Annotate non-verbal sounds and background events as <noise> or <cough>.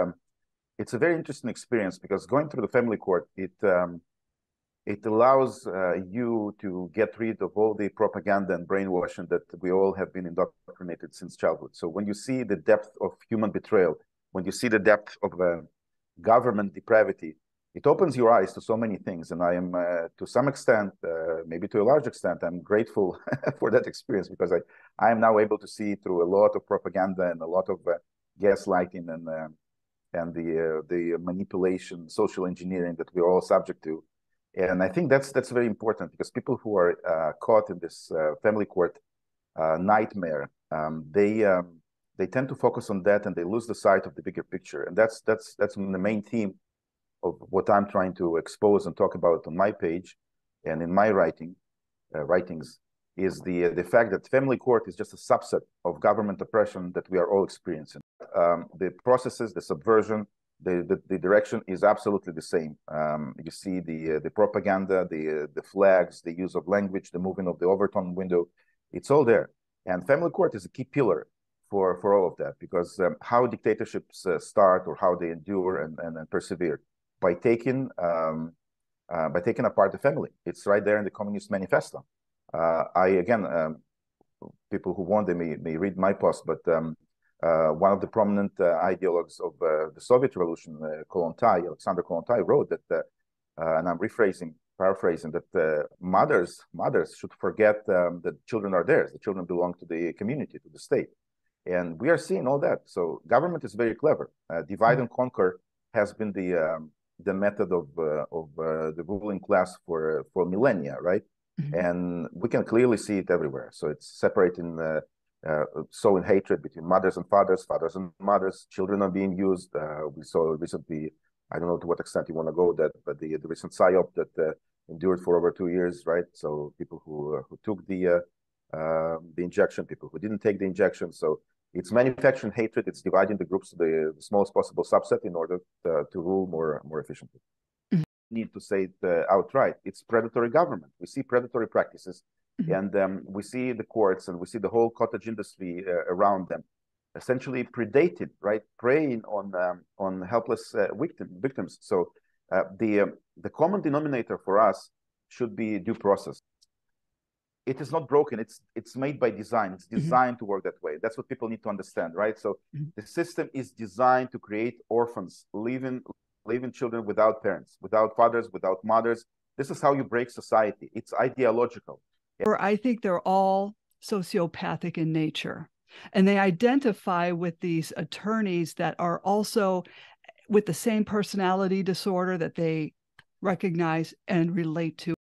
um, it's a very interesting experience because going through the family court, it um, it allows uh, you to get rid of all the propaganda and brainwashing that we all have been indoctrinated since childhood. So when you see the depth of human betrayal, when you see the depth of uh, government depravity, it opens your eyes to so many things. And I am, uh, to some extent, uh, maybe to a large extent, I'm grateful <laughs> for that experience because I, I am now able to see through a lot of propaganda and a lot of uh, gaslighting and uh, and the the manipulation, social engineering that we're all subject to and I think that's that's very important because people who are uh, caught in this uh, family court uh, nightmare, um, they um, they tend to focus on that and they lose the sight of the bigger picture. And that's that's that's the main theme of what I'm trying to expose and talk about on my page and in my writing uh, writings is the the fact that family court is just a subset of government oppression that we are all experiencing. Um, the processes, the subversion, the, the, the, direction is absolutely the same. Um, you see the uh, the propaganda, the uh, the flags, the use of language, the moving of the Overton window. It's all there, and family court is a key pillar for for all of that because um, how dictatorships uh, start or how they endure and, and, and persevere by taking um, uh, by taking apart the family. It's right there in the Communist Manifesto. Uh, I again, um, people who want they may, may read my post, but um, one of the prominent uh, ideologues of uh, the Soviet Revolution, Kollontai, Alexander Kollontai, wrote that, and I'm rephrasing, paraphrasing, that mothers mothers should forget um, that children are theirs. The children belong to the community, to the state, and we are seeing all that. So government is very clever. divide mm-hmm. and conquer has been the um, the method of uh, of uh, the ruling class for for millennia, right? Mm-hmm. And we can clearly see it everywhere. So it's separating uh, uh, sowing hatred between mothers and fathers, fathers and mothers. Children are being used. Uh, we saw recently, I don't know to what extent you want to go that, but the, the recent psyop that uh, endured for over two years, right? So people who uh, who took the uh, um, the injection, people who didn't take the injection. So it's manufacturing hatred. It's dividing the groups to the, smallest possible subset in order to, to rule more more efficiently. Mm-hmm. Need to say it uh, outright. It's predatory government. We see predatory practices Mm-hmm. And um, we see the courts and we see the whole cottage industry uh, around them essentially predated, right, preying on um, on helpless uh, victim, victims. So uh, the um, the common denominator for us should be due process. It is not broken. It's it's made by design. It's mm-hmm. designed mm-hmm. to work that way. That's what people need to understand, right? So mm-hmm. the system is designed to create orphans, leaving leaving children without parents, without fathers, without mothers. This is how you break society. It's ideological. Or I think they're all sociopathic in nature. And they identify with these attorneys that are also with the same personality disorder that they recognize and relate to.